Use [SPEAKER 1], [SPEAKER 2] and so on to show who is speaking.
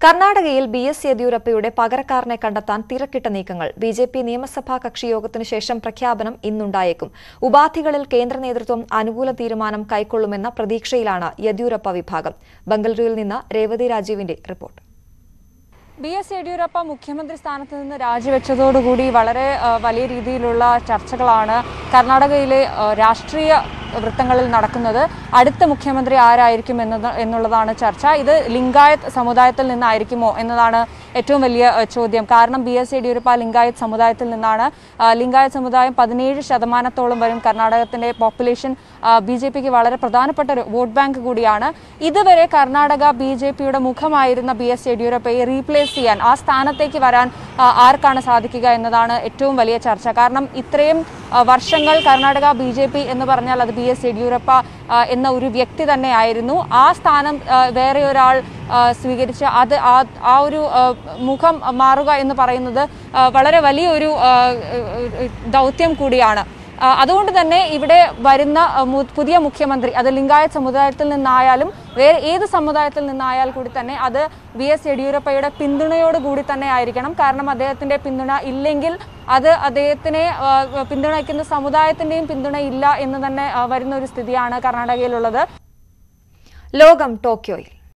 [SPEAKER 1] കർണാടകയിൽ B S യെദ്യൂരപ്പയുടെ പകരക്കാരനെ കണ്ടെത്താൻ തിരക്കിട്ട നീക്കങ്ങൾ. ബി ജെ പി നിയമസഭാ കക്ഷിയോഗത്തിനു ശേഷം പ്രഖ്യാപനം ഇന്നുണ്ടായേക്കും. ഉപാധികളിൽ കേന്ദ്ര നേതൃത്വം അനുകൂല തീരുമാനം കൈക്കൊള്ളുമെന്ന പ്രതീക്ഷയിലാണ് യെദ്യൂരപ്പ വിഭാഗം. ബംഗളൂരുവിൽ നിന്ന് രേവതി രാജീവിന്റെ റിപ്പോർട്ട്.
[SPEAKER 2] ബി എസ് യെദ്യൂരപ്പ മുഖ്യമന്ത്രി സ്ഥാനത്ത് നിന്ന് രാജിവെച്ചതോടുകൂടി വളരെ വലിയ രീതിയിലുള്ള ചർച്ചകളാണ് കർണാടകയിലെ രാഷ്ട്രീയ വൃത്തങ്ങളിൽ നടക്കുന്നത് അടുത്ത മുഖ്യമന്ത്രി ആരായിരിക്കും എന്നത് എന്നുള്ളതാണ് ചർച്ച. ഇത് ലിംഗായത്ത് സമുദായത്തിൽ നിന്നായിരിക്കുമോ എന്നതാണ് ഏറ്റവും വലിയ ചോദ്യം. കാരണം ബി എസ് യെഡിയൂരപ്പ ലിംഗായത് സമുദായത്തിൽ നിന്നാണ്. ലിംഗായത് സമുദായം പതിനേഴ് ശതമാനത്തോളം വരും കർണാടകത്തിന്റെ പോപ്പുലേഷൻ. ബി ജെ പിക്ക് വളരെ പ്രധാനപ്പെട്ട ഒരു വോട്ട് ബാങ്ക് കൂടിയാണ്. ഇതുവരെ കർണാടക ബി ജെ പിയുടെ മുഖമായിരുന്ന ബി എസ് യെഡിയൂരപ്പയെ റീപ്ലേസ് ചെയ്യാൻ ആ സ്ഥാനത്തേക്ക് വരാൻ ആർക്കാണ് സാധിക്കുക എന്നതാണ് ഏറ്റവും വലിയ ചർച്ച. കാരണം ഇത്രയും വർഷങ്ങൾ കർണാടക ബി ജെ പി എന്ന് പറഞ്ഞാൽ അത് ബി എസ് യെദ്യൂരപ്പ ആ, എന്ന ഒരു വ്യക്തി തന്നെയായിരുന്നു ആ സ്ഥാനം വേറെ ഒരാൾ സ്വീകരിച്ച് അത് ആ ഒരു മുഖം മാറുക എന്ന് പറയുന്നത് വളരെ വലിയൊരു ദൗത്യം കൂടിയാണ്. അതുകൊണ്ട് തന്നെ ഇവിടെ വരുന്ന പുതിയ മുഖ്യമന്ത്രി അത് ലിംഗായത്ത് സമുദായത്തിൽ നിന്നായാലും വേറെ ഏത് സമുദായത്തിൽ നിന്നായാൽ കൂടി തന്നെ അത് വി എസ് യെഡ്യൂരപ്പയുടെ പിന്തുണയോട് കൂടി തന്നെ ആയിരിക്കണം. കാരണം അദ്ദേഹത്തിന്റെ പിന്തുണ ഇല്ലെങ്കിൽ അത് അദ്ദേഹത്തിനെ പിന്തുണയ്ക്കുന്ന സമുദായത്തിന്റെയും പിന്തുണ ഇല്ല എന്ന് തന്നെ വരുന്ന ഒരു സ്ഥിതിയാണ് കർണാടകയിലുള്ളത്.
[SPEAKER 1] ലോകം ടോക്കിയോയിൽ.